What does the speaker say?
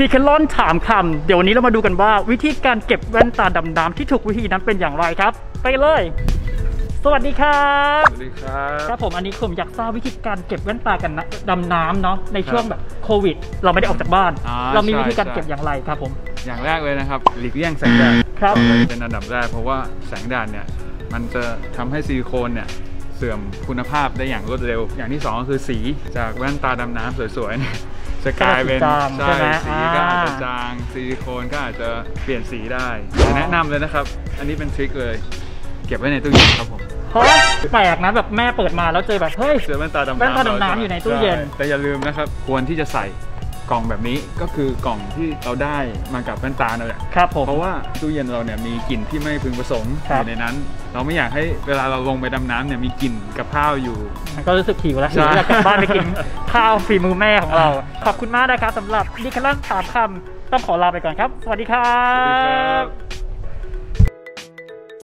ดีแคลอนถามคำ เดี๋ยววันนี้เรามาดูกันว่า วิธีการเก็บแว่นตาดำน้ำที่ถูกวิธีนั้นเป็นอย่างไรครับ ไปเลย สวัสดีครับ สวัสดีครับครับผมอันนี้ผมอยากทราบวิธีการเก็บแว่นตากันนะดำน้ำเนาะในช่วงแบบโควิด เราไม่ได้ออกจากบ้าน อ่าเรามีวิธีการใช่ เก็บอย่างไรครับผม อย่างแรกเลยนะครับหลีกเลี่ยงแสงแดดครับเลยเป็นอันดับแรกเพราะว่าแสงแดดเนี่ยมันจะทำให้ซิลิโคนเนี่ยเสื่อมคุณภาพได้อย่างรวดเร็ว อย่างที่สองก็คือสีจากแว่นตาดำน้ำสวยๆเนี่ย จะกลายเป็นก็จะสีจางใช่ไหมสีก็อาจจะอ่าจางซิลิโคนก็อาจจะเปลี่ยนสีได้แนะนำเลยนะครับ อันนี้เป็นทริคเลย เก็บไว้ในตู้เย็นครับผมเพราะแปลกนะแบบแม่เปิดมาแล้วเจอแบบเฮ้ยเจอแว่นตาดำน้ำแว่นตาดำน้ำอยู่ในตู้เย็นใช่แต่อย่าลืมนะครับ ควรที่จะใส่ กล่องแบบนี้ก็คือกล่องที่เราได้มากับแว่นตานั่นแหละครับผม เพราะว่าตู้เย็นเราเนี่ยมีกลิ่นที่ไม่พึงประสงค์ครัอบยู่ในนั้น เราไม่อยากให้เวลาเราลงไปดำน้ำเนี่ยมีกลิ่นกับข้าวอยู่ มันก็รู้สึกหิวแล้วใช่ หิวอยากกลับบ้านไปกินข้าวฝีมือแม่ของเรา ขอบคุณมากนะครับสำหรับดีแคลอนถามคำต้องขอลาไปก่อนครับ สวัสดีครัสวัสดีครับ บ